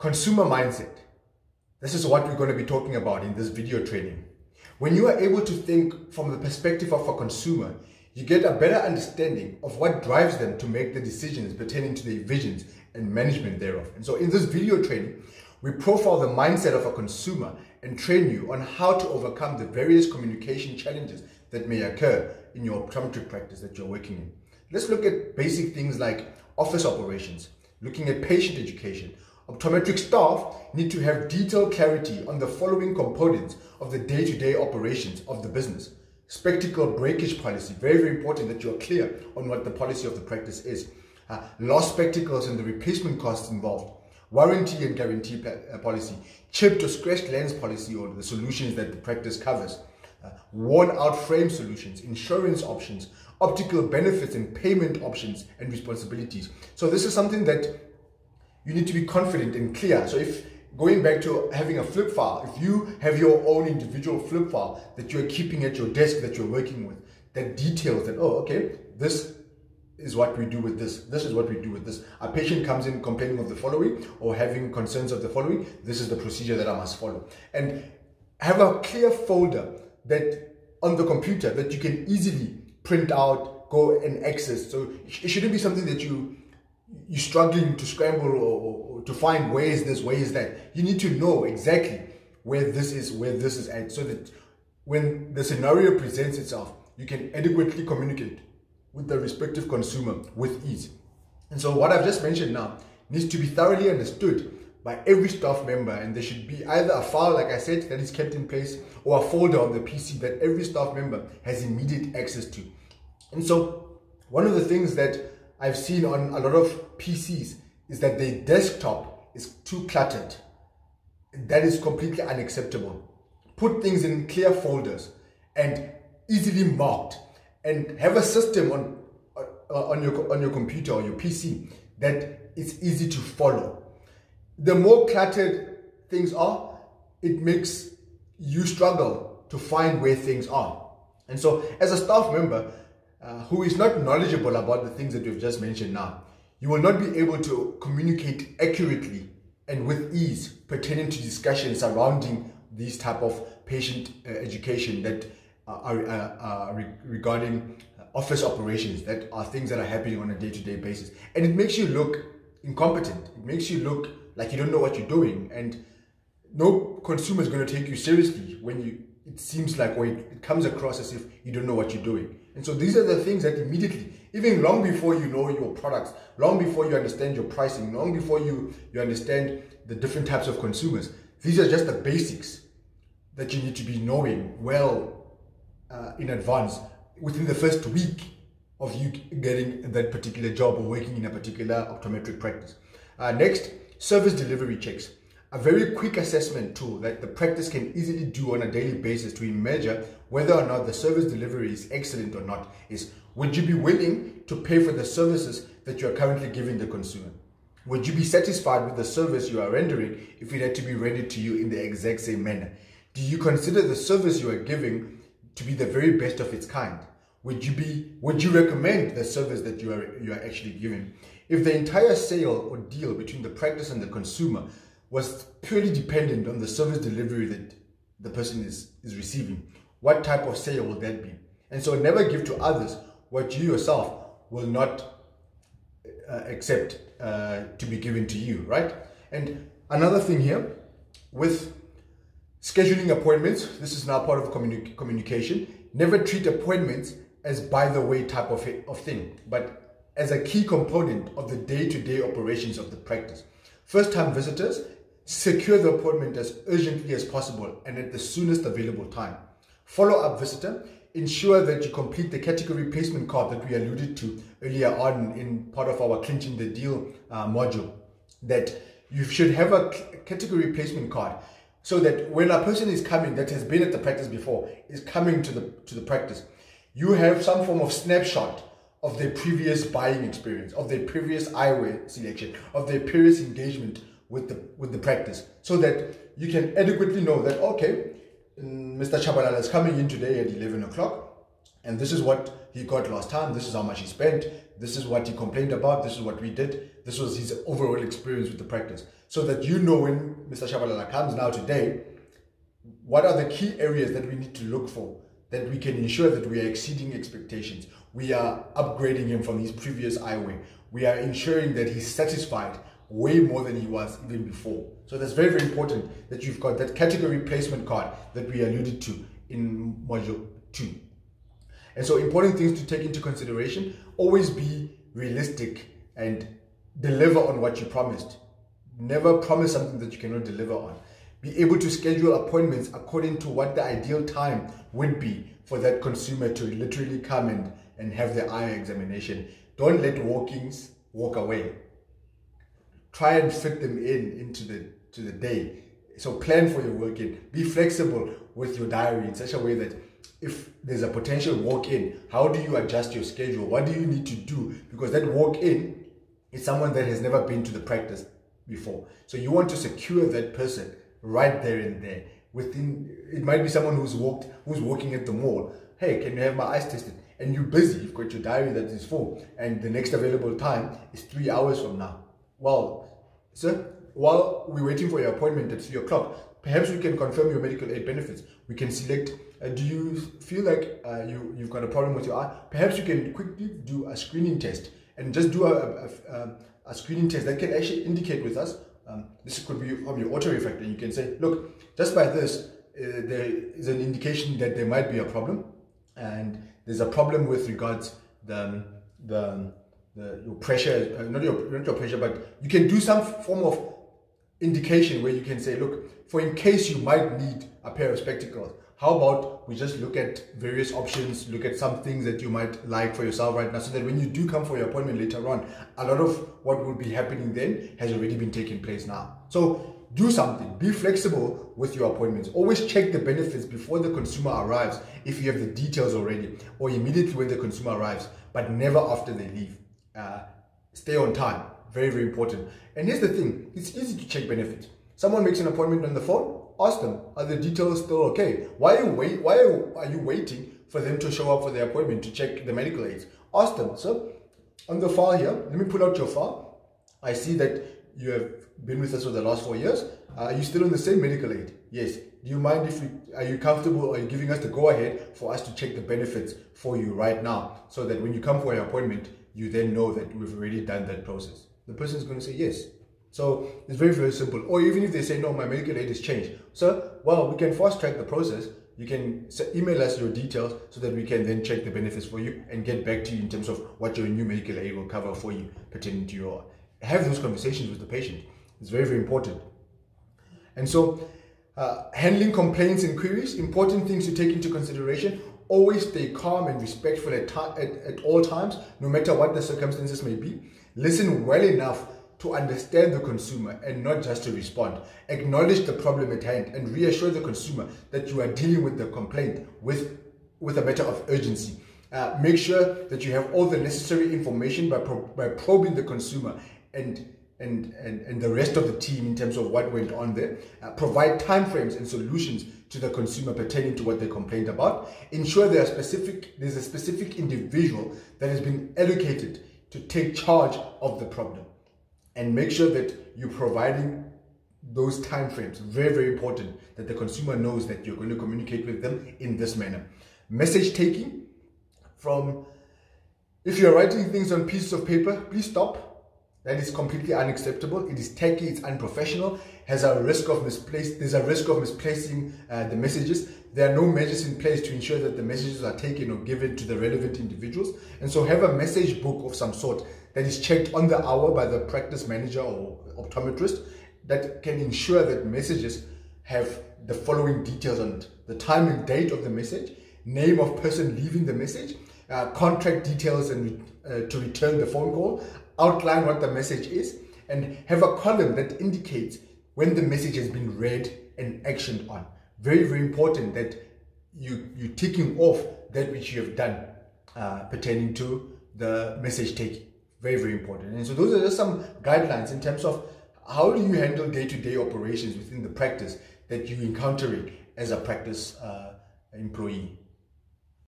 Consumer mindset. This is what we're going to be talking about in this video training. When you are able to think from the perspective of a consumer, you get a better understanding of what drives them to make the decisions pertaining to their visions and management thereof. And so in this video training, we profile the mindset of a consumer and train you on how to overcome the various communication challenges that may occur in your optometry practice that you're working in. Let's look at basic things like office operations, looking at patient education. Optometric staff need to have detailed clarity on the following components of the day-to-day operations of the business. Spectacle breakage policy, very, very important that you're clear on what the policy of the practice is. Uh, lost spectacles and the replacement costs involved. Warranty and guarantee uh, policy. Chipped or scratched lens policy or the solutions that the practice covers. Uh, worn out frame solutions, insurance options, optical benefits and payment options and responsibilities. So this is something that you need to be confident and clear. So if going back to having a flip file, if you have your own individual flip file that you're keeping at your desk that you're working with, that details that, oh, okay, this is what we do with this. This is what we do with this. A patient comes in complaining of the following or having concerns of the following. This is the procedure that I must follow. And have a clear folder that on the computer that you can easily print out, go and access. So it shouldn't be something that you you're struggling to scramble or, or, or, to find where is this, where is that. You need to know exactly where this is, where this is at, so that when the scenario presents itself, you can adequately communicate with the respective consumer with ease. And so what I've just mentioned now needs to be thoroughly understood by every staff member and there should be either a file, like I said, that is kept in place or a folder on the PC that every staff member has immediate access to. And so one of the things that I've seen on a lot of PCs is that the desktop is too cluttered. That is completely unacceptable. Put things in clear folders and easily marked and have a system on, uh, on, your, on your computer or your PC that is easy to follow. The more cluttered things are, it makes you struggle to find where things are. And so as a staff member, uh, who is not knowledgeable about the things that we've just mentioned now, you will not be able to communicate accurately and with ease pertaining to discussions surrounding these type of patient uh, education that are, uh, re regarding office operations that are things that are happening on a day-to-day -day basis. And it makes you look incompetent. It makes you look like you don't know what you're doing. And no consumer is going to take you seriously when you it seems like or it, it comes across as if you don't know what you're doing and so these are the things that immediately, even long before you know your products, long before you understand your pricing, long before you, you understand the different types of consumers, these are just the basics that you need to be knowing well uh, in advance within the first week of you getting that particular job or working in a particular optometric practice. Uh, next, service delivery checks a very quick assessment tool that the practice can easily do on a daily basis to measure whether or not the service delivery is excellent or not is would you be willing to pay for the services that you are currently giving the consumer? Would you be satisfied with the service you are rendering if it had to be rendered to you in the exact same manner? Do you consider the service you are giving to be the very best of its kind? Would you be would you recommend the service that you are you are actually giving? If the entire sale or deal between the practice and the consumer was purely dependent on the service delivery that the person is, is receiving. What type of sale will that be? And so never give to others what you yourself will not uh, accept uh, to be given to you, right? And another thing here with scheduling appointments, this is now part of communi communication. Never treat appointments as by the way type of, of thing, but as a key component of the day to day operations of the practice. First time visitors Secure the appointment as urgently as possible and at the soonest available time. Follow up visitor. Ensure that you complete the category placement card that we alluded to earlier on in part of our clinching the deal uh, module. That you should have a category placement card so that when a person is coming that has been at the practice before is coming to the to the practice, you have some form of snapshot of their previous buying experience, of their previous eyewear selection, of their previous engagement with the with the practice so that you can adequately know that okay mm, mr chabalala is coming in today at 11 o'clock and this is what he got last time this is how much he spent this is what he complained about, this is what we did, this was his overall experience with the practice. So that you know when Mr. Shabalala comes now today, what are the key areas that we need to look for that we can ensure that we are exceeding expectations. We are upgrading him from his previous eyewear. We are ensuring that he's satisfied way more than he was even before. So that's very, very important that you've got that category placement card that we alluded to in module two. And so important things to take into consideration, always be realistic and deliver on what you promised. Never promise something that you cannot deliver on. Be able to schedule appointments according to what the ideal time would be for that consumer to literally come and, and have their eye examination. Don't let walk-ins walk away. Try and fit them in into the to the day. So plan for your walk-in. Be flexible with your diary in such a way that if there's a potential walk-in, how do you adjust your schedule? What do you need to do? Because that walk-in is someone that has never been to the practice before. So you want to secure that person right there and there. Within it might be someone who's walked who's working at the mall. Hey, can you have my eyes tested? And you're busy, you've got your diary that is full, and the next available time is three hours from now. Well, sir, while we're waiting for your appointment at three o'clock, perhaps we can confirm your medical aid benefits. We can select. Uh, do you feel like uh, you you've got a problem with your eye? Perhaps you can quickly do a screening test and just do a, a, a, screening test that can actually indicate with us um, this could be from your auto refractor. You can say, look, just by this, uh, there is an indication that there might be a problem, and there's a problem with regards the the, the your pressure, uh, not your not your pressure, but you can do some form of indication where you can say, look, for in case you might need a pair of spectacles, how about we just look at various options, look at some things that you might like for yourself right now, so that when you do come for your appointment later on, a lot of what will be happening then has already been taking place now. So do something, be flexible with your appointments. Always check the benefits before the consumer arrives if you have the details already, or immediately when the consumer arrives, but never after they leave. Uh, stay on time, very, very important. And here's the thing it's easy to check benefits. Someone makes an appointment on the phone, Ask them, are the details still okay? Why are you wait? Why are you waiting for them to show up for their appointment to check the medical aids? Ask them. So, on the file here, let me pull out your file. I see that you have been with us for the last four years. Uh, are you still on the same medical aid? Yes. Do you mind if we, are you comfortable? Are you giving us the go ahead for us to check the benefits for you right now so that when you come for your appointment, you then know that we've already done that process? The person is going to say yes. So it's very, very simple. Or even if they say, no, my medical aid has changed. So, well, we can fast track the process. You can email us your details so that we can then check the benefits for you and get back to you in terms of what your new medical aid will cover for you pertaining to your. Have those conversations with the patient. It's very, very important. And so, uh, handling complaints and queries, important things to take into consideration. Always stay calm and respectful at, at, at all times, no matter what the circumstances may be. Listen well enough to understand the consumer and not just to respond. Acknowledge the problem at hand and reassure the consumer that you are dealing with the complaint with, with a matter of urgency. Uh, make sure that you have all the necessary information by, pro by probing the consumer and, and, and, and the rest of the team in terms of what went on there. Uh, provide timeframes and solutions to the consumer pertaining to what they complained about. Ensure there specific, there's a specific individual that has been allocated to take charge of the problem. And make sure that you're providing those time frames very very important that the consumer knows that you're going to communicate with them in this manner. Message taking from if you're writing things on pieces of paper please stop that is completely unacceptable. It is tacky it's unprofessional has a risk of misplaced there's a risk of misplacing uh, the messages. There are no measures in place to ensure that the messages are taken or given to the relevant individuals. And so have a message book of some sort that is checked on the hour by the practice manager or optometrist that can ensure that messages have the following details on it. The time and date of the message, name of person leaving the message, uh, contract details and uh, to return the phone call, outline what the message is, and have a column that indicates when the message has been read and actioned on. Very, very important that you, you're ticking off that which you have done uh, pertaining to the message taking. Very, very important. And so those are just some guidelines in terms of how do you handle day-to-day operations within the practice that you encountering as a practice uh, employee.